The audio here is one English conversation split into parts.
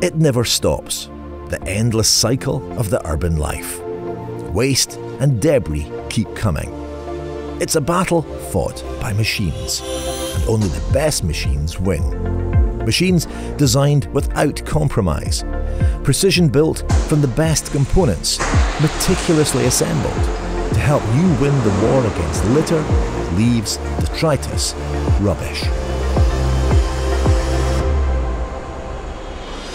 It never stops. The endless cycle of the urban life. Waste and debris keep coming. It's a battle fought by machines, and only the best machines win. Machines designed without compromise, precision built from the best components, meticulously assembled to help you win the war against litter, leaves, detritus, rubbish.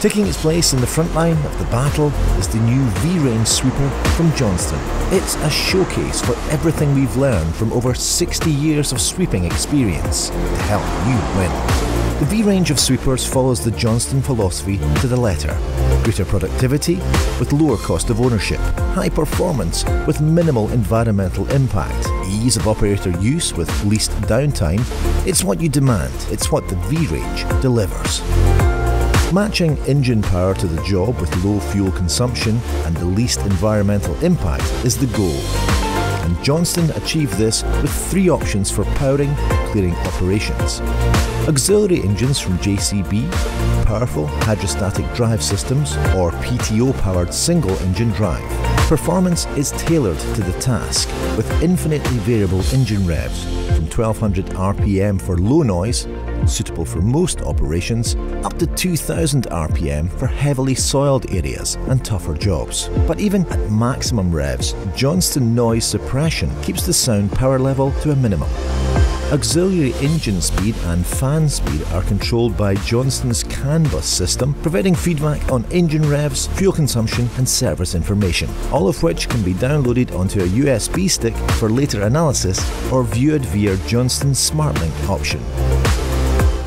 Taking its place in the front line of the battle is the new V-Range sweeper from Johnston. It's a showcase for everything we've learned from over 60 years of sweeping experience to help you win. The V-Range of sweepers follows the Johnston philosophy to the letter. Greater productivity with lower cost of ownership, high performance with minimal environmental impact, ease of operator use with least downtime. It's what you demand, it's what the V-Range delivers. Matching engine power to the job with low fuel consumption and the least environmental impact is the goal. And Johnston achieved this with three options for powering clearing operations. Auxiliary engines from JCB, powerful hydrostatic drive systems, or PTO powered single engine drive. Performance is tailored to the task with infinitely variable engine revs from 1200 RPM for low noise suitable for most operations, up to 2000 RPM for heavily soiled areas and tougher jobs. But even at maximum revs, Johnston noise suppression keeps the sound power level to a minimum. Auxiliary engine speed and fan speed are controlled by Johnston's CAN bus system, providing feedback on engine revs, fuel consumption, and service information, all of which can be downloaded onto a USB stick for later analysis or viewed via Johnston's SmartLink option.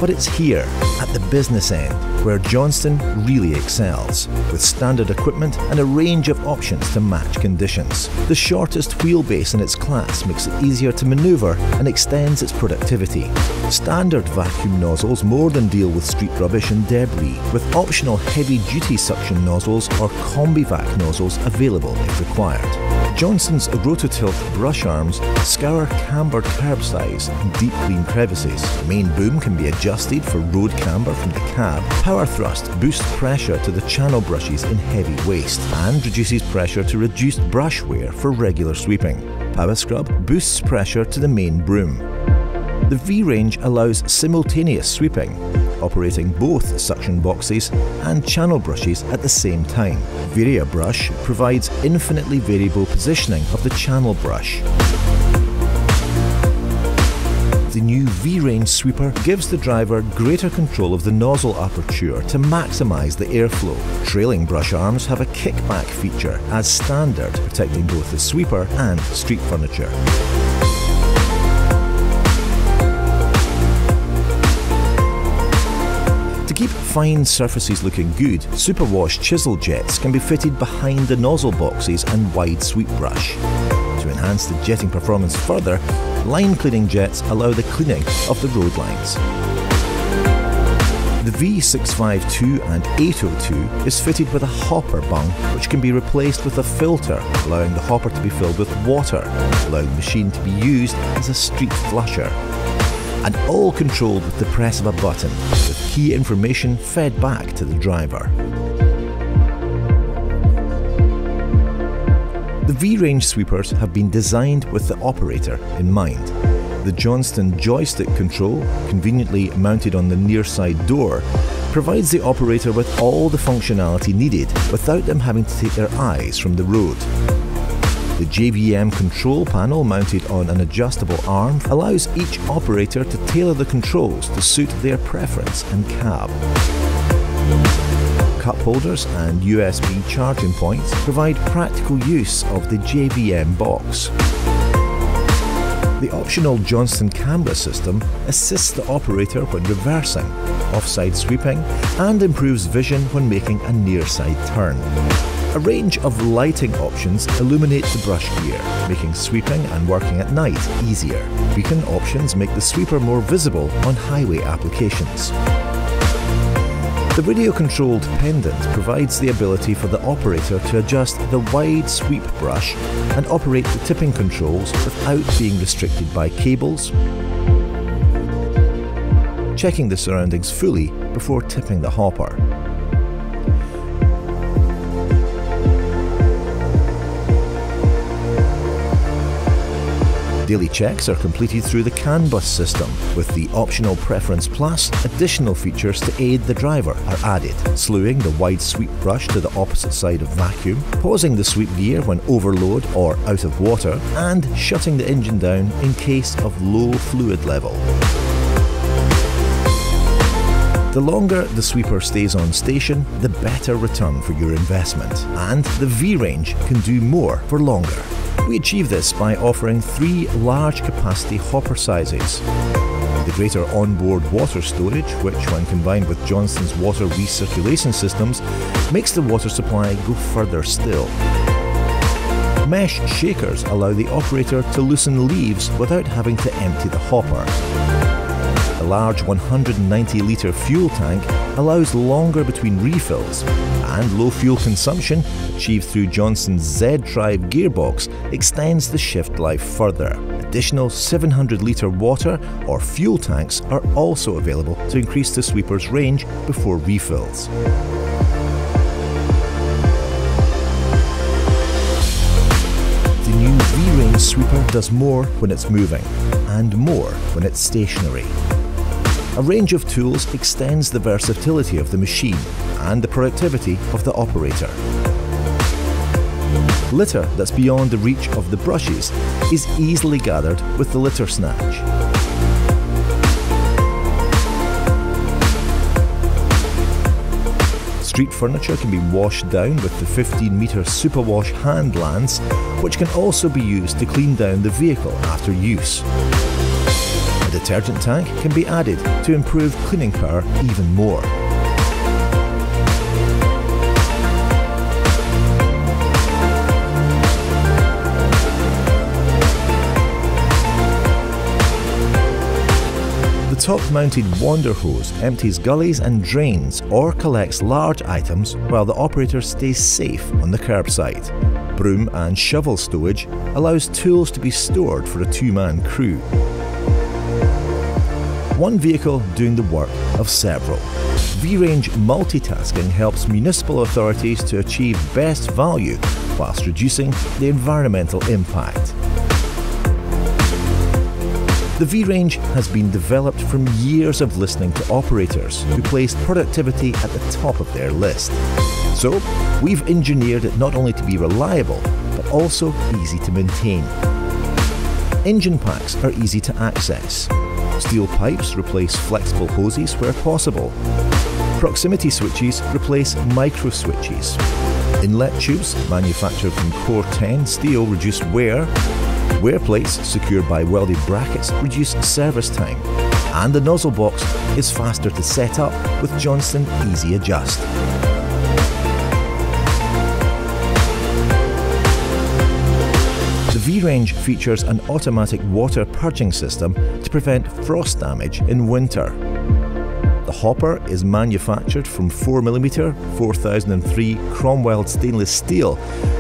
But it's here, at the business end, where Johnston really excels, with standard equipment and a range of options to match conditions. The shortest wheelbase in its class makes it easier to manoeuvre and extends its productivity. Standard vacuum nozzles more than deal with street rubbish and debris, with optional heavy-duty suction nozzles or combi-vac nozzles available if required. Johnston's Rototilt brush arms scour cambered curbsides and deep clean crevices. The main boom can be adjusted for road camber from the cab. Power thrust boosts pressure to the channel brushes in heavy waste and reduces pressure to reduced brush wear for regular sweeping. Power scrub boosts pressure to the main broom. The V-Range allows simultaneous sweeping, operating both suction boxes and channel brushes at the same time. Varia Brush provides infinitely variable positioning of the channel brush. The new V-Range sweeper gives the driver greater control of the nozzle aperture to maximise the airflow. Trailing brush arms have a kickback feature as standard, protecting both the sweeper and street furniture. To keep fine surfaces looking good, superwash chisel jets can be fitted behind the nozzle boxes and wide sweep brush. To enhance the jetting performance further, line cleaning jets allow the cleaning of the road lines. The V652 and 802 is fitted with a hopper bung which can be replaced with a filter, allowing the hopper to be filled with water, allowing the machine to be used as a street flusher and all controlled with the press of a button, with key information fed back to the driver. The V-Range sweepers have been designed with the operator in mind. The Johnston joystick control, conveniently mounted on the near side door, provides the operator with all the functionality needed without them having to take their eyes from the road. The JVM control panel mounted on an adjustable arm allows each operator to tailor the controls to suit their preference and cab. Cup holders and USB charging points provide practical use of the JVM box. The optional Johnston camera system assists the operator when reversing, offside sweeping, and improves vision when making a nearside turn. A range of lighting options illuminate the brush gear, making sweeping and working at night easier. Beacon options make the sweeper more visible on highway applications. The radio-controlled pendant provides the ability for the operator to adjust the wide sweep brush and operate the tipping controls without being restricted by cables, checking the surroundings fully before tipping the hopper. Daily checks are completed through the CAN bus system. With the optional Preference Plus, additional features to aid the driver are added, slewing the wide sweep brush to the opposite side of vacuum, pausing the sweep gear when overload or out of water, and shutting the engine down in case of low fluid level. The longer the sweeper stays on station, the better return for your investment. And the V-Range can do more for longer. We achieve this by offering three large capacity hopper sizes. The greater onboard water storage, which when combined with Johnston's water recirculation systems, makes the water supply go further still. Mesh shakers allow the operator to loosen leaves without having to empty the hopper A large 190 litre fuel tank allows longer between refills, and low fuel consumption, achieved through Johnston's Z-Drive gearbox, extends the shift life further. Additional 700 litre water or fuel tanks are also available to increase the sweeper's range before refills. The new V-Range sweeper does more when it's moving, and more when it's stationary. A range of tools extends the versatility of the machine and the productivity of the operator. Litter that's beyond the reach of the brushes is easily gathered with the litter snatch. Street furniture can be washed down with the 15 metre superwash hand lance, which can also be used to clean down the vehicle after use detergent tank can be added to improve cleaning power even more. The top-mounted wander hose empties gullies and drains or collects large items while the operator stays safe on the curbside. Broom and shovel stowage allows tools to be stored for a two-man crew one vehicle doing the work of several. V-Range multitasking helps municipal authorities to achieve best value whilst reducing the environmental impact. The V-Range has been developed from years of listening to operators who placed productivity at the top of their list. So, we've engineered it not only to be reliable, but also easy to maintain. Engine packs are easy to access. Steel pipes replace flexible hoses where possible. Proximity switches replace micro switches. Inlet tubes, manufactured from Corten steel, reduce wear. Wear plates, secured by welded brackets, reduce service time. And the nozzle box is faster to set up with Johnston Easy Adjust. V-Range features an automatic water purging system to prevent frost damage in winter. The hopper is manufactured from 4mm 4003 Cromwell stainless steel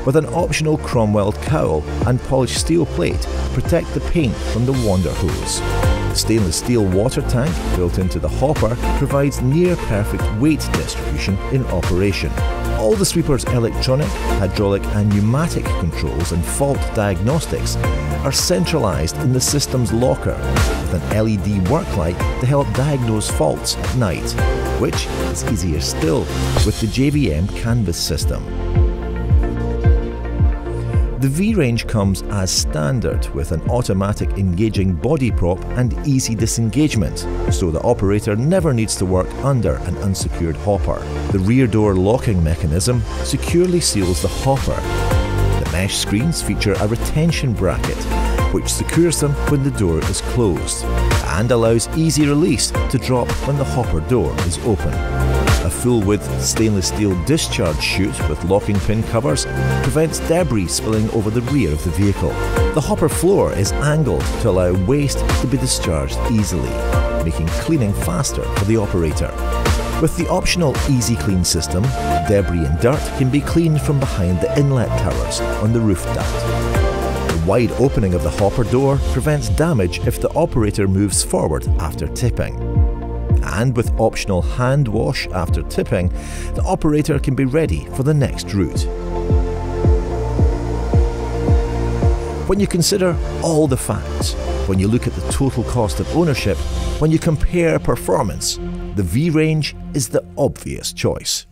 with an optional Cromwell cowl and polished steel plate to protect the paint from the wander hose. The stainless steel water tank built into the hopper provides near perfect weight distribution in operation. All the sweeper's electronic, hydraulic and pneumatic controls and fault diagnostics are centralised in the system's locker with an LED work light to help diagnose faults at night, which is easier still with the JVM CAN bus system. The V-Range comes as standard with an automatic engaging body prop and easy disengagement, so the operator never needs to work under an unsecured hopper. The rear door locking mechanism securely seals the hopper. The mesh screens feature a retention bracket, which secures them when the door is closed, and allows easy release to drop when the hopper door is open. A full-width stainless steel discharge chute with locking pin covers prevents debris spilling over the rear of the vehicle. The hopper floor is angled to allow waste to be discharged easily, making cleaning faster for the operator. With the optional Easy Clean system, debris and dirt can be cleaned from behind the inlet towers on the roof duct. The wide opening of the hopper door prevents damage if the operator moves forward after tipping and with optional hand wash after tipping, the operator can be ready for the next route. When you consider all the facts, when you look at the total cost of ownership, when you compare performance, the V range is the obvious choice.